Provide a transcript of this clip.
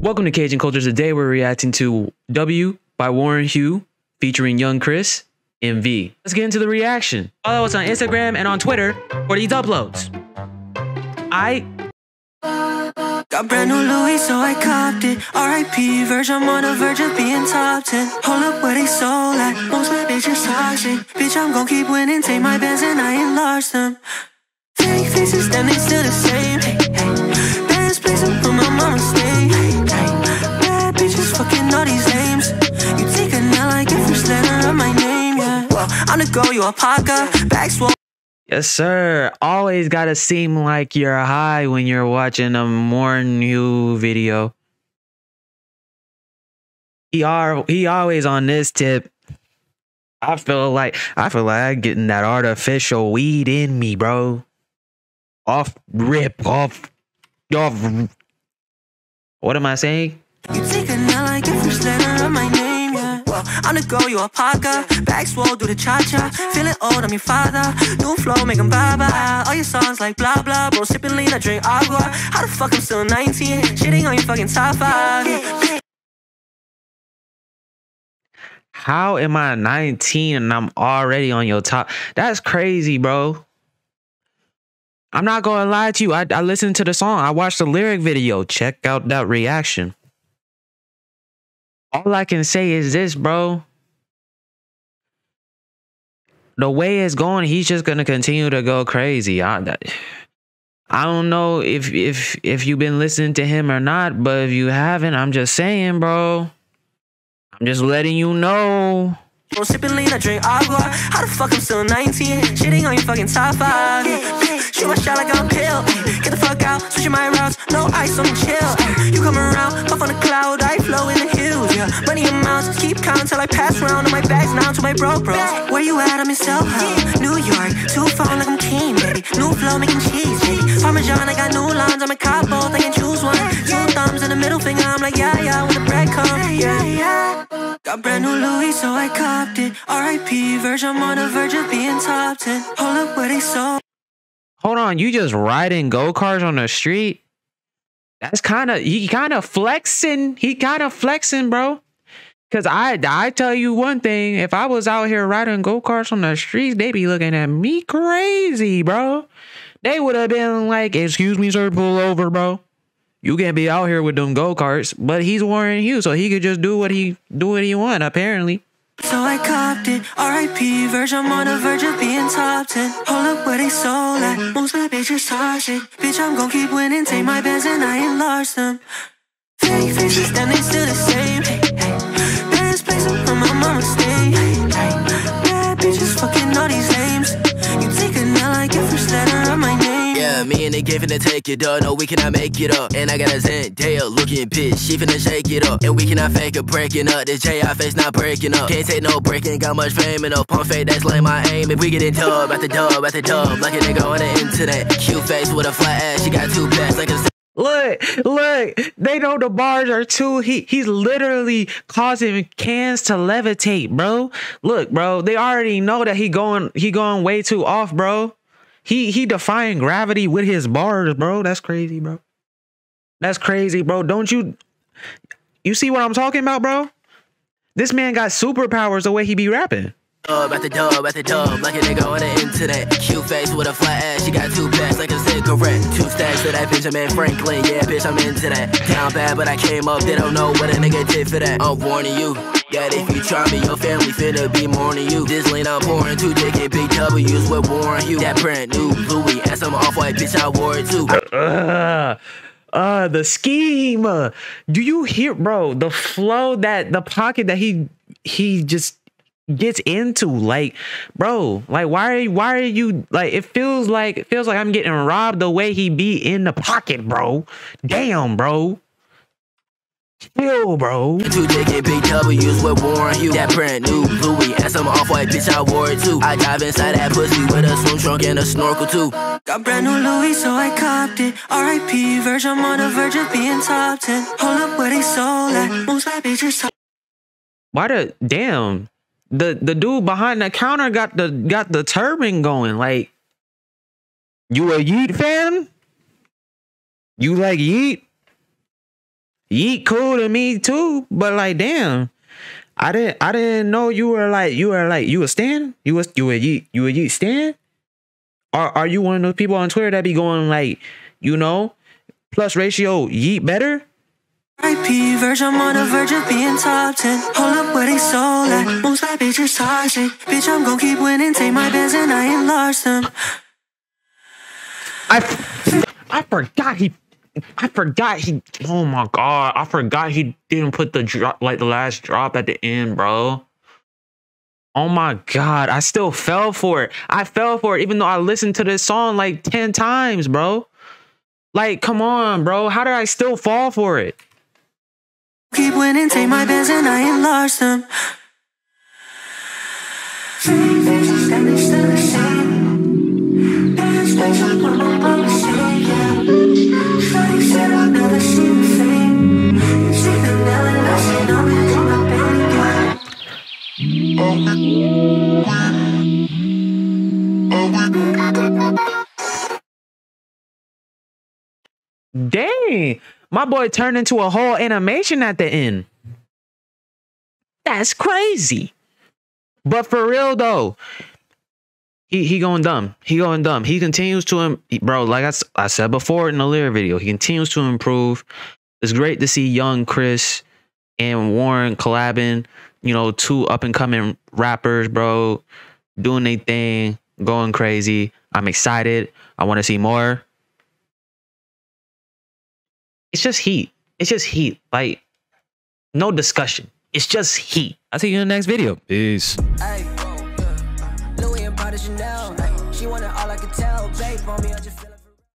Welcome to Kgen Kulture. Today we're reacting to W by Warren Hue featuring yvngxchris and V. Let's get into the reaction. Follow us on Instagram and on Twitter for these uploads. I Got brand new Louis, so I copped it. R.I.P. Verge, I'm on the verge of being top 10. Hold up where they sold at. Most my bitches toxic. Bitch, I'm gon' keep winning. Take my bands and I enlarge them. Fake faces, they still the same. Go, you a Parker. Back swole. Yes, sir. Always gotta seem like you're high when you're watching a Warren Hugh video. He are he always on this tip. I feel like I feel like I'm getting that artificial weed in me, bro. Off rip, off, off. What am I saying? I'm the go, you a Parker. Back swole, do the cha cha. Feeling old, I'm your father. New flow, make bye bye. All your songs like blah blah. Bro, sipping lean, I drink agua. How the fuck I'm still 19? Shitting on your fucking top five. How am I 19 and I'm already on your top? That's crazy, bro. I'm not gonna lie to you. I, I listened to the song. I watched the lyric video. Check out that reaction. All I can say is this, bro. The way it's going, he's just gonna continue to go crazy. I, I don't know if if if you've been listening to him or not, but if you haven't, I'm just saying, bro. I'm just letting you know. Bro, sipping lean, I drink agua. How the fuck I'm still 19? Shitting on your fucking top five. Shoot my shot like I'm a pill. Get the fuck out, switching my routes. No ice on the chill. Till I pass round on my bags now to my bro bros. Where you at? I'm in Soho, New York. Too far like I'm king, baby. New flow making cheese, baby. Parmesan, I got new lines. I'm a cop both. I can choose one. Two thumbs and a middle finger. I'm like, yeah, yeah, when the bread comes. Yeah, yeah. Got brand new Louis, so I copped it. R.I.P. Verge, I'm on the verge of being top 10. Hold up where they sold. Hold on, you just riding go karts on the street? That's kind of he kind of flexing. He kind of flexing, bro. Cause I I tell you one thing, if I was out here riding go karts on the streets, they be looking at me crazy, bro. They would have been like, "Excuse me, sir, pull over, bro." You can't be out here with them go karts, but he's Warren Hughes, so he could just do what he do what he want. Apparently, So I copped it. R.I.P. Verge, I'm on the verge of being top 10. Hold up where they sold at. Most my bitches toxic. Bitch, I'm gon' keep winning. Take my bands and I enlarge them. Fake faces, then they still the same. They giving to take it up. No, we cannot make it up. And I got a Zendaya looking bitch. She finna shake it up. And we cannot fake it breaking up. This J.I. face not breaking up. Can't take no breaking. Got much fame and no pump fake. That's lame. my aim. If we get in dub after dub after dub. Like a nigga on the internet. Cute face with a flat ass. She got two packs like a Look, look, they know the bars are too. He he's literally causing cans to levitate, bro. Look, bro, they already know that he going he going way too off, bro. He he defying gravity with his bars, bro. That's crazy, bro. That's crazy, bro. Don't you you see what I'm talking about, bro? This man got superpowers the way he be rapping. dub after dub after dub. Like a nigga on the internet. Cute face with a flat ass. She got two packs like a cigarette. Two stacks to that Benjamin Franklin. Yeah, bitch, I'm into that. Down bad, but I came up. They don't know what a nigga did for that. I'm warning you. Yeah, if you try me, your family finna be mourning you. This lean I'm pouring two taking big W's with Warren Hue. That brand new Louis and some off white bitch, I wore it too. Uh, uh, the scheme. Uh, do you hear, bro? The flow that the pocket that he he just gets into, like, bro, like, why are you, why are you like? It feels like it feels like I'm getting robbed the way he be in the pocket, bro. Damn, bro. Chill, bro. Two taking big W's with Warren Hue. That brand new Louis and some off white bitch, I wore it too. I dive inside that pussy with a swim trunk and a snorkel too. Got brand new Louis, so I copped it. R.I.P. Verge, I'm on the verge of being top 10. Hold up where they sold at. Most my bitches top. Why the damn? The the dude behind the counter got the got the turban going. Like, you a Yeat fan? You like Yeat? Yeat cool to me too, but like damn. I didn't I didn't know you were like you were like you a stand? You was you were Yeat you were Yeat stand? Are are you one of those people on Twitter that be going like, you know, plus ratio Yeat better? IP verge, I'm on the verge of being top 10. Hold up, where they sold at? Most bad bitches toxic. Bitch, I'm gon' keep winning. Take my bands and I lost them. I I forgot he I forgot he oh my god, I forgot he didn't put the drop like the last drop at the end, bro. Oh my god, I still fell for it. I fell for it even though I listened to this song like 10 times, bro. Like, come on, bro. How did I still fall for it? Keep winning, take my and I lost them. Dang, my boy turned into a whole animation at the end. That's crazy. But for real though, he he going dumb. He going dumb. He continues to im- bro. Like I said before in the lyric video, he continues to improve. It's great to see yvngxchris and Warren collabing. You know, two up and coming rappers, bro, doing their thing, going crazy. I'm excited. I want to see more it's just heat. It's just heat. Like, no discussion. It's just heat. I'll see you in the next video. Peace. Ay,